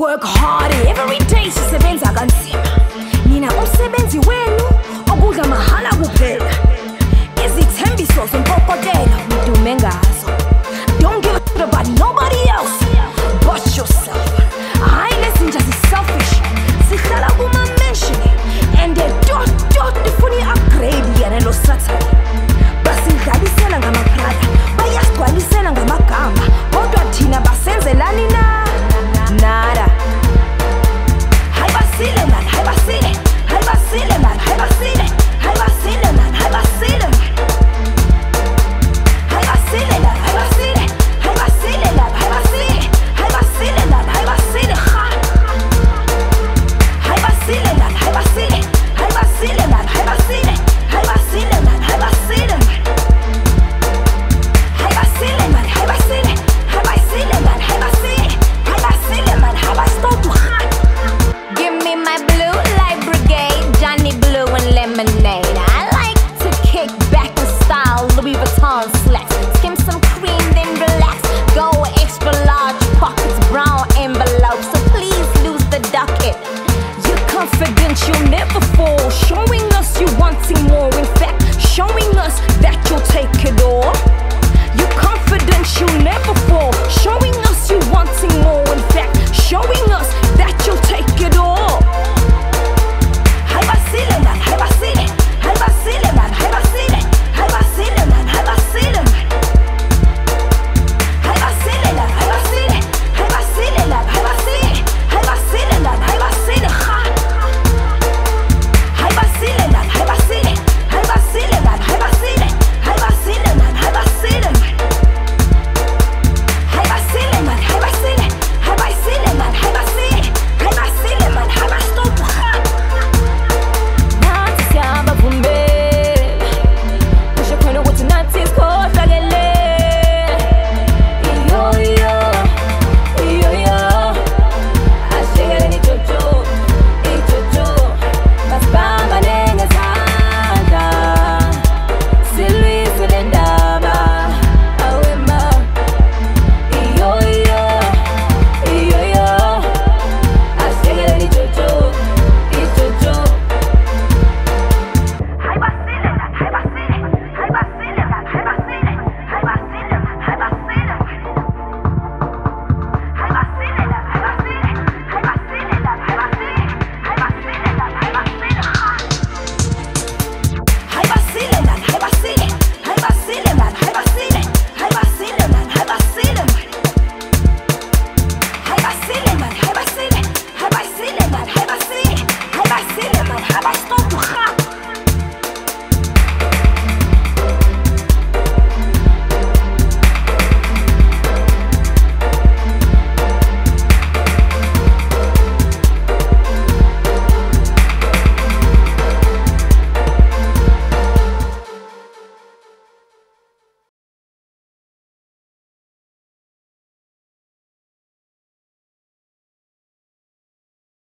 work hard every day sisebenza kanzima. Nina umsebenzi wenu obuza mahala kuphela. Izithembiso I stole